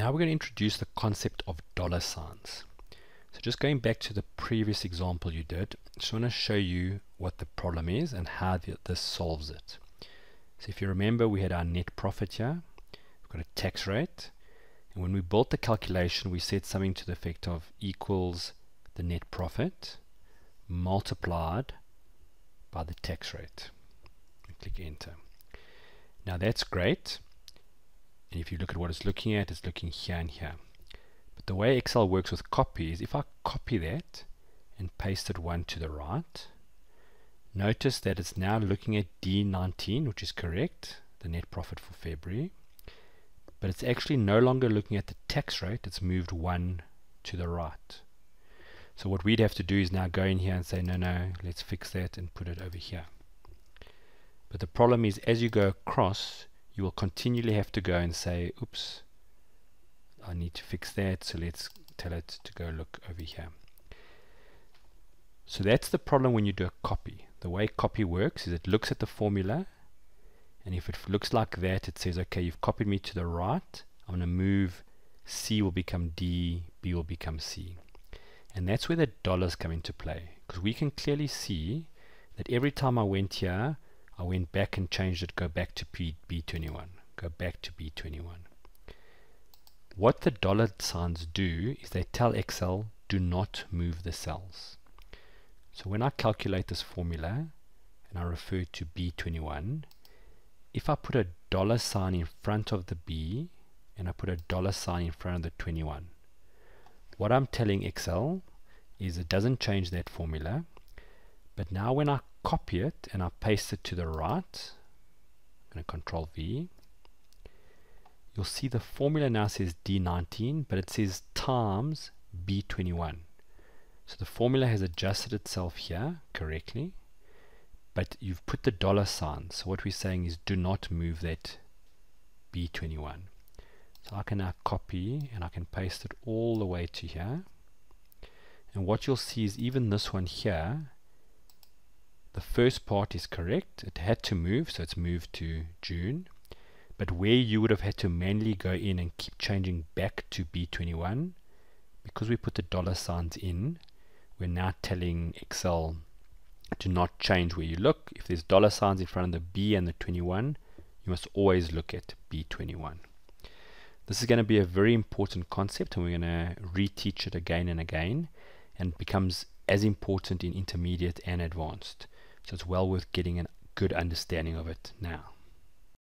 Now we're going to introduce the concept of dollar signs. So just going back to the previous example you did, I just want to show you what the problem is and how this solves it. So if you remember we had our net profit here, we've got a tax rate, and when we built the calculation we said something to the effect of equals the net profit multiplied by the tax rate. Click enter. Now that's great and if you look at what it's looking at, it's looking here and here. But the way Excel works with copy is if I copy that and paste it one to the right, notice that it's now looking at D19, which is correct, the net profit for February. But it's actually no longer looking at the tax rate, it's moved one to the right. So what we'd have to do is now go in here and say, no, no, let's fix that and put it over here. But the problem is as you go across, you will continually have to go and say, oops, I need to fix that, so let's tell it to go look over here. So that's the problem when you do a copy. The way copy works is it looks at the formula, and if it looks like that, it says, okay, you've copied me to the right, I'm going to move C will become D, B will become C. And that's where the dollars come into play, because we can clearly see that every time I went here, I went back and changed it, go back to P, B21, go back to B21. What the dollar signs do is they tell Excel, do not move the cells. So when I calculate this formula, and I refer to B21, if I put a dollar sign in front of the B, and I put a dollar sign in front of the 21, what I'm telling Excel is it doesn't change that formula, but now when I copy it and I paste it to the right, I'm going to control V, you'll see the formula now says D19, but it says times B21. So the formula has adjusted itself here correctly, but you've put the dollar sign. So what we're saying is do not move that B21. So I can now copy and I can paste it all the way to here. And what you'll see is even this one here the first part is correct. It had to move, so it's moved to June. But where you would have had to manually go in and keep changing back to B21, because we put the dollar signs in, we're now telling Excel to not change where you look. If there's dollar signs in front of the B and the 21, you must always look at B21. This is going to be a very important concept and we're going to reteach it again and again and becomes as important in intermediate and advanced. So it's well worth getting a good understanding of it now.